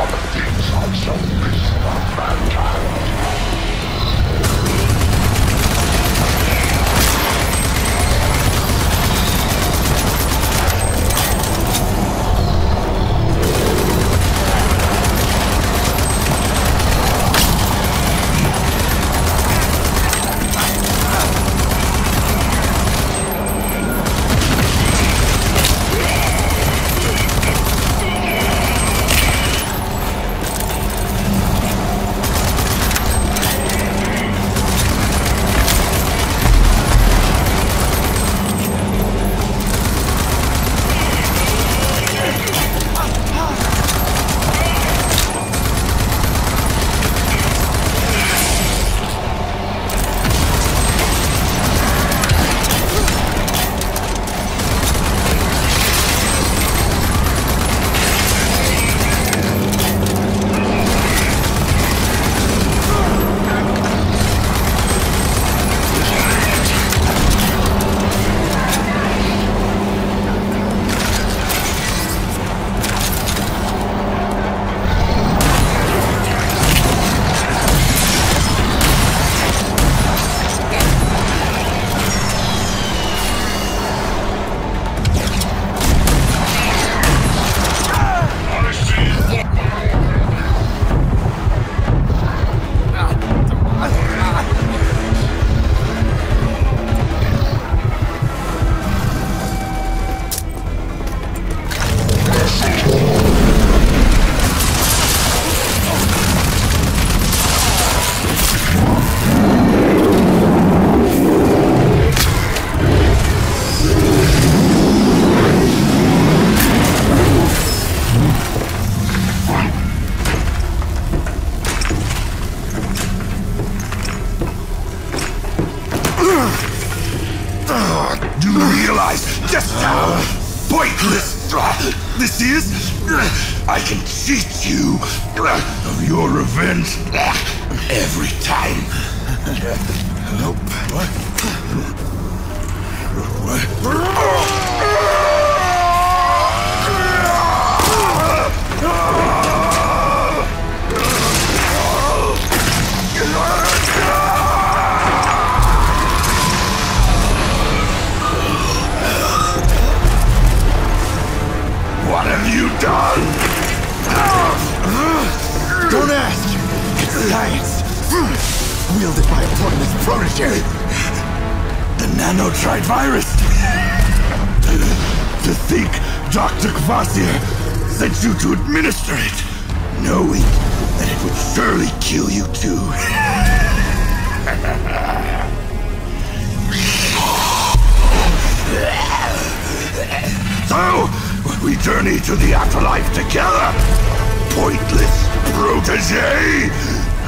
Are the things I so miss about cheat you of your revenge every time. Nope. What have you done? Science! Wielded by a pointless protege! The nanotrite virus! to think Dr. Kvasir sent you to administer it, knowing that it would surely kill you too. so, we journey to the afterlife together! Pointless protege!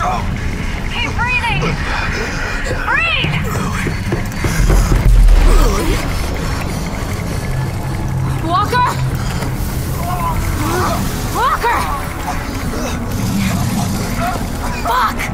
Keep breathing! Breathe! Walker? Walker! Fuck!